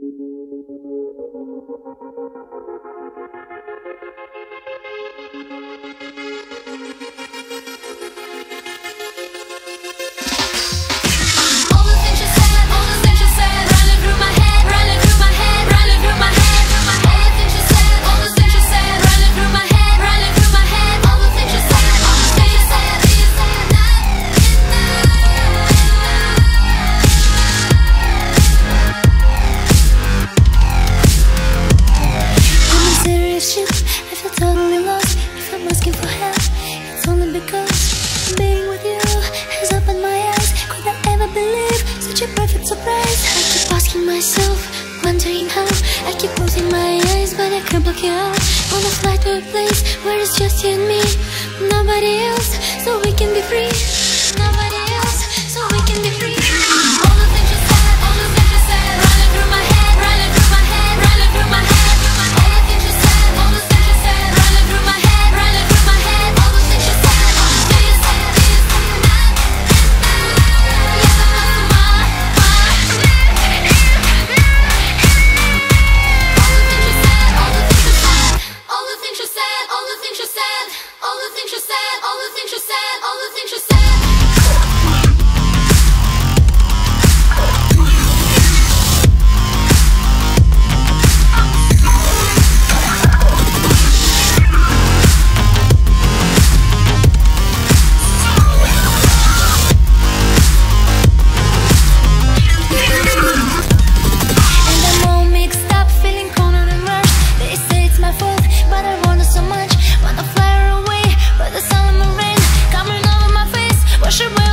Música Being with you has opened my eyes. Could I ever believe such a perfect surprise? I keep asking myself, wondering how. I keep closing my eyes but I can't block you out. Wanna fly to a place where it's just you and me. Nobody else, so we can be free.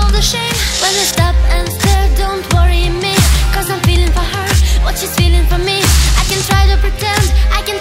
all the shame. When I stop and stare, don't worry me. Cause I'm feeling for her, what she's feeling for me. I can try to pretend, I can